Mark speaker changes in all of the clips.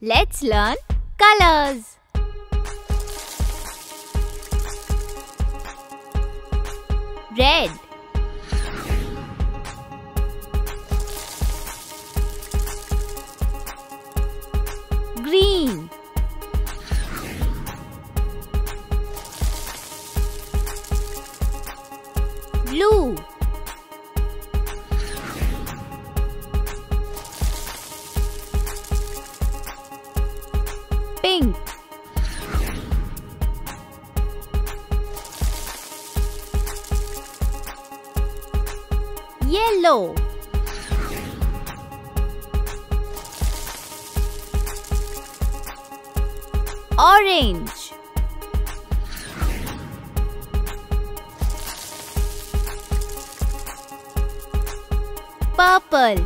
Speaker 1: Let's learn colors. Red. Green. Blue yellow orange. Purple.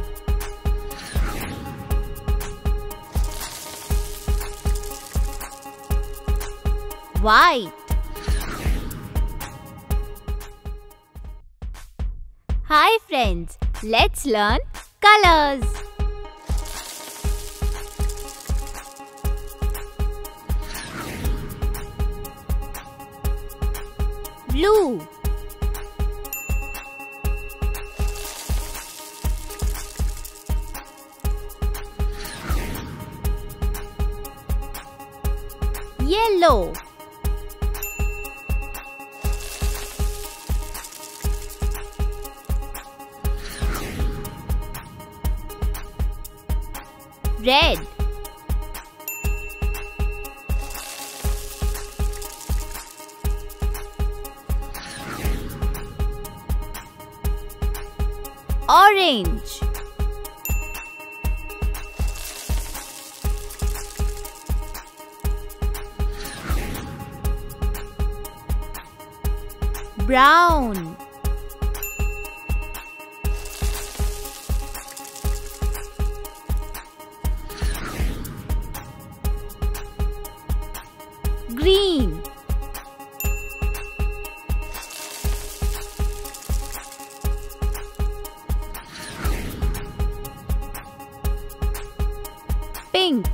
Speaker 1: White Hi friends, let's learn colors. Blue. Yellow Red. Orange. Brown Pink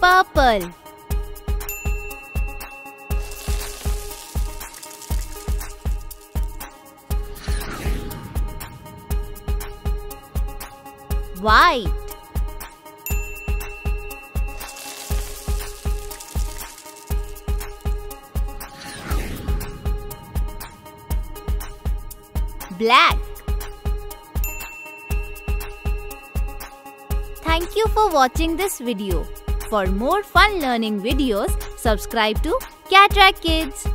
Speaker 1: Purple. White Black Thank you for watching this video. For more fun learning videos, subscribe to Catrack Kids.